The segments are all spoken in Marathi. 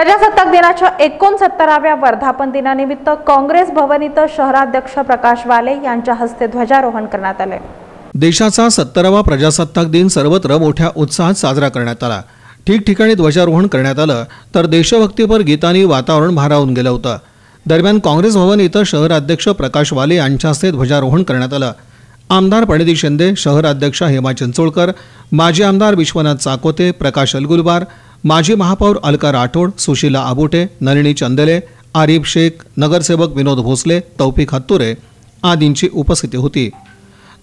प्रजासत्ताक दिनाच्या एकोणसत्तराव्या वर्धापन दिनानिमित्त काँग्रेस भवन इथं शहराध्यक्ष प्रकाश वाले यांच्या हस्ते ध्वजारोहण करण्यात आले. देशाचा सत्तरावा प्रजासत्ताक दिन सर्वत्र मोठ्या उत्साहात साजरा करण्यात आला. ठिकठिकाणी ध्वजारोहण करण्यात आलं तर देशभक्तीपर गीतांनी वातावरण भारावून गेलं होतं. दरम्यान काँग्रेस भवन इथं शहराध्यक्ष प्रकाश वाले यांच्या हस्ते ध्वजारोहण करण्यात आलं. आमदार प्रणिती शिंदे शहराध्यक्षा हेमा चिंचोळकर माजी आमदार विश्वनाथ चाकोते प्रकाश अलगुलबार माजी महापौर अलका राठोड सुशीला आबुटे नलिनी चंदले आरिफ शेख नगरसेवक विनोद भोसले तौफिक हत्तुरे आदींची उपस्थिती होती.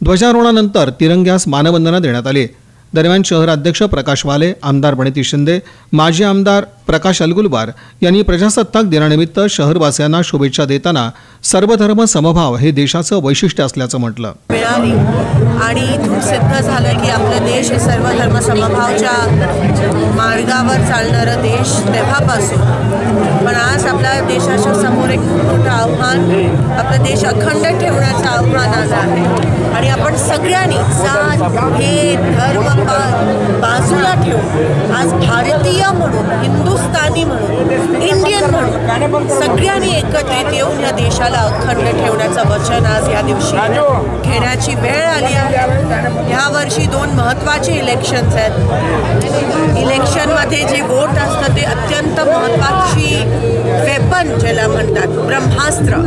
ध्वजारोहणानंतर तिरंग्यास मानवंदना देण्यात आली. दरम्यान शहराध्यक्ष प्रकाश वाले आमदार प्रणिती शिंदे माजी आमदार प्रकाश अलगुलबार यांनी प्रजासत्ताक दिनानिमित्त शहरवासियांना शुभेच्छा देताना सर्वधर्म समभाव हे देशाचं वैशिष्ट्य असल्याचं म्हटलं. मिळाली. आणि इथून सिद्ध झालं की आपला देश हे सर्व धर्म समभावाच्या मार्गावर चालणारा देश तेव्हापासून. पण आज आपल्या देशाच्या समोर एक खूप मोठं आव्हान आपला देश अखंड ठेवण्याचं आव्हान आलं आहे. आणि आपण सगळ्यांनी जात भेद धर्म बाजूला ठेवून आज भारतीय म्हणून हिंदुस्थानी म्हणून इंडियन म्हणून सगळ्यांनी एकत्रित येऊन या देशाला अखंड ठेवण्याचं वचन आज या दिवशी घेण्याची वेळ आली आहे. ह्या वर्षी दोन महत्त्वाचे इलेक्शन्स आहेत. इलेक्शनमध्ये जे वोट असतं ते अत्यंत महत्त्वाची वेपन ज्याला म्हणतात ब्रह्मास्त्र.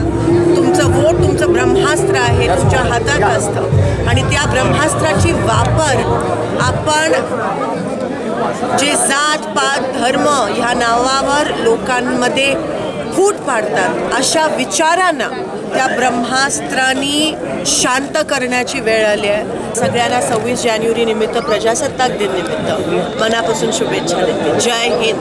तुमच्या हातात असतं. आणि त्या ब्रह्मास्त्राची वापर आपण जे जात पात धर्म ह्या नावावर लोकांमध्ये फूट पाडतात. अशा विचारांना त्या ब्रह्मास्त्रांनी शांत करण्याची वेळ आली आहे. सगळ्यांना सव्वीस जानेवारी निमित्त प्रजासत्ताक दिन निमित्त. मनापासून शुभेच्छा देते. जय हिंद.